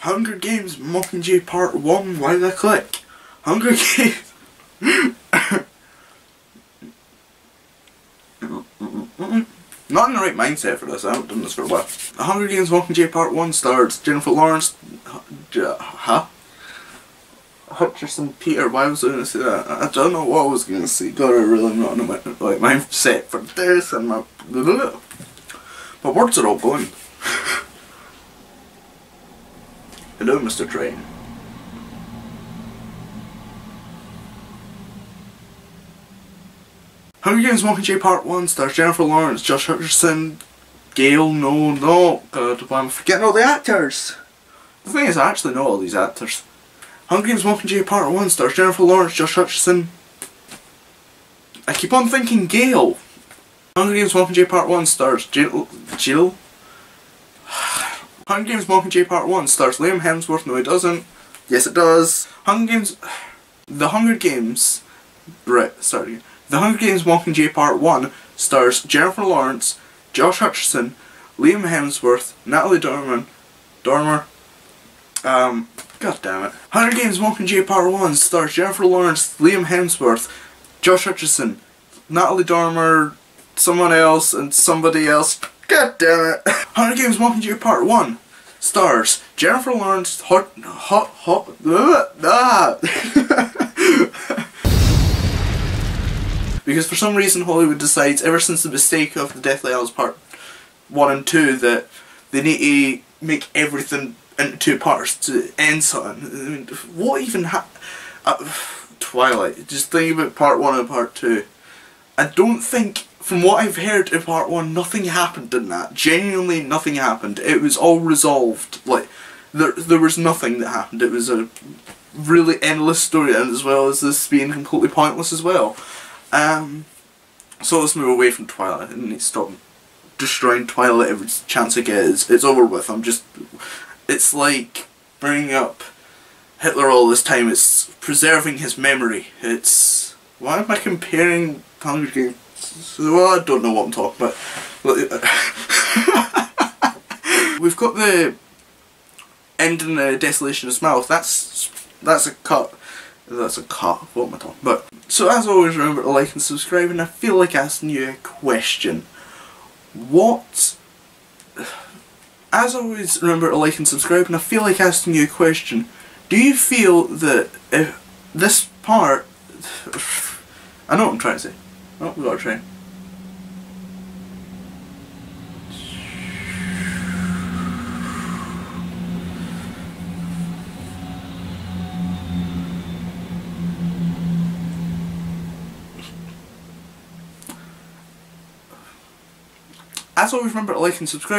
Hunger Games Mockingjay Part 1, why did I click? Hunger Games... Not in the right mindset for this, I haven't done this for a while. Hunger Games Mockingjay Part 1 stars Jennifer Lawrence... Huh? Hutcherson Peter, why was I going to say that? I don't know what I was going to say. God, I really am not in my like, mindset for this and my... My words are all going. Hello, Mr. Train. Hunger Games Mockingjay Part 1 stars Jennifer Lawrence, Josh Hutcherson, Gail, no, no, God, I'm forgetting all the actors. The thing is, I actually know all these actors. Hunger Games Mockingjay Part 1 stars Jennifer Lawrence, Josh Hutcherson. I keep on thinking Gail. Hunger Games Mockingjay Part 1 stars Jill. Jill? Hunger Games Mockingjay Part 1 stars Liam Hemsworth. No, it doesn't. Yes, it does. Hunger Games. The Hunger Games. Right, sorry. The Hunger Games Mockingjay Part 1 stars Jennifer Lawrence, Josh Hutcherson, Liam Hemsworth, Natalie Dormer, Dormer, um, God damn it. Hunger Games Mockingjay Part 1 stars Jennifer Lawrence, Liam Hemsworth, Josh Hutcherson, Natalie Dormer, someone else, and somebody else. God damn it. Hunger Games Mockingjay Part 1 stars Jennifer Lawrence, hot, hot, hot, ah. because for some reason Hollywood decides, ever since the mistake of the Deathly Hallows Part 1 and 2, that they need to make everything into two parts to end something. I mean, what even ha- uh, Twilight, just think about part one and part two. I don't think, from what I've heard in part one, nothing happened in that. Genuinely nothing happened. It was all resolved. Like, there, there was nothing that happened. It was a really endless story, and as well as this being completely pointless as well. Um, so let's move away from Twilight and stop destroying Twilight every chance I get. It's, it's over with. I'm just it's like bringing up Hitler all this time. It's preserving his memory. It's why am I comparing Hunger Games? Well, I don't know what I'm talking about. Uh, we've got the end in the Desolation of Smaug. That's that's a cut. That's a cut. What am I talking about? So as always, remember to like and subscribe. And I feel like asking you a question. What as always, remember to like and subscribe, and I feel like asking you a question. Do you feel that if this part... I know what I'm trying to say. Oh, we got a train. As always, remember to like and subscribe.